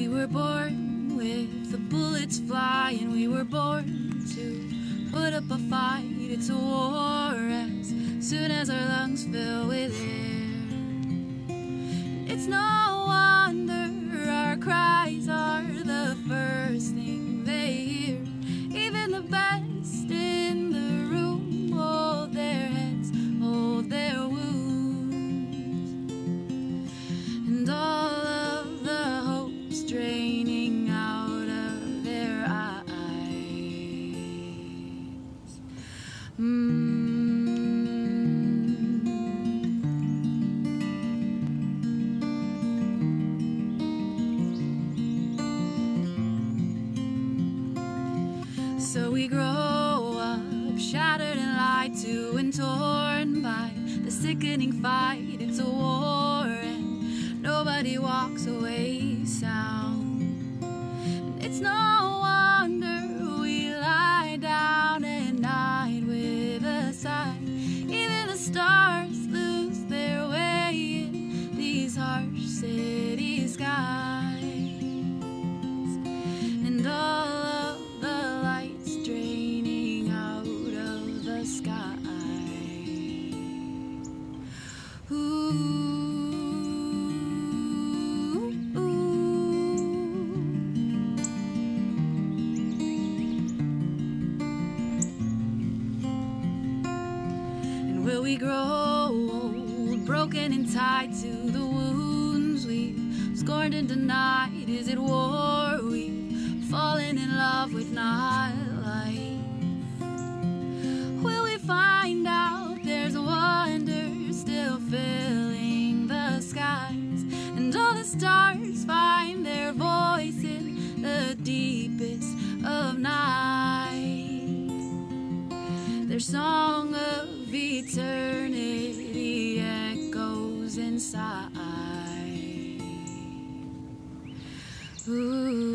We were born with the bullets flying. We were born to put up a fight. It's a war as soon as our lungs fill with air. It's no wonder. Mm. So we grow up, shattered and lied to and torn by the sickening fight. It's a war, and nobody walks away sound. And it's no Will we grow old, broken and tied to the wounds we've scorned and denied? Is it war we've fallen in love with, not life? Will we find out there's wonder still filling the skies? And all the stars Ooh.